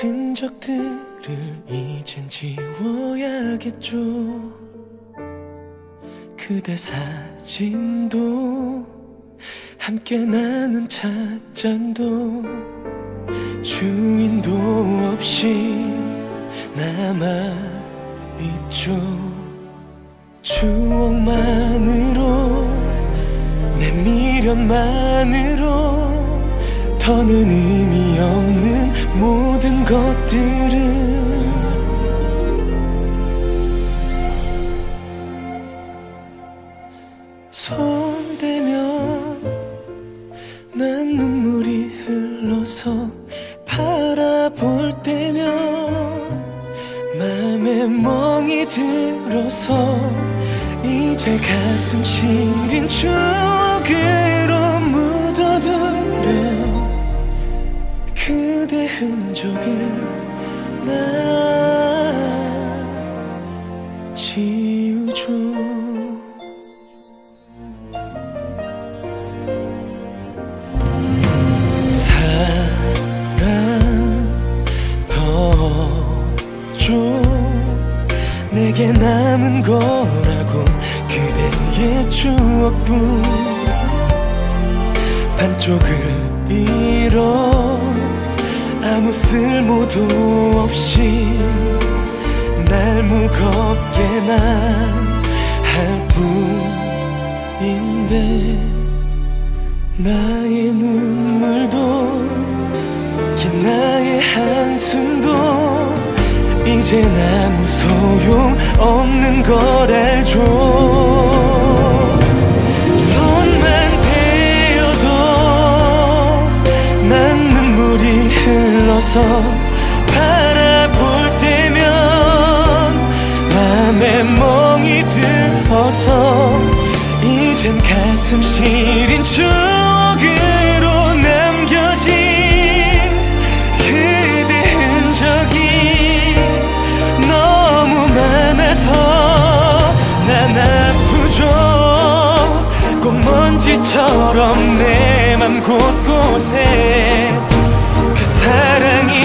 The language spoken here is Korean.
흔적들 을 이젠 지워야겠죠. 그대 사진도 함께 나눈 찻잔도 주인도 없이 남아있죠. 추억만으로 내 미련만으로 더는 의미 없는 모든 것들은 손대면 난 눈물이 흘러서 바라볼 때면 맘에 멍이 들어서 이제 가슴 시린 추억으로 내게 남은 거라고 그대의 추억뿐. 반쪽을 잃어 아무 쓸모도 없이 날 무겁게만 할 뿐인데 나의 눈물도 긴 나의 한숨도 이젠 아무 소용 없는 걸 알죠. 손만 대어도 난 눈물이 흘러서 바라볼 때면 맘에 멍이 들어서 이젠 가슴 시린 추 먼지처럼 내 맘 곳곳에 그 사랑이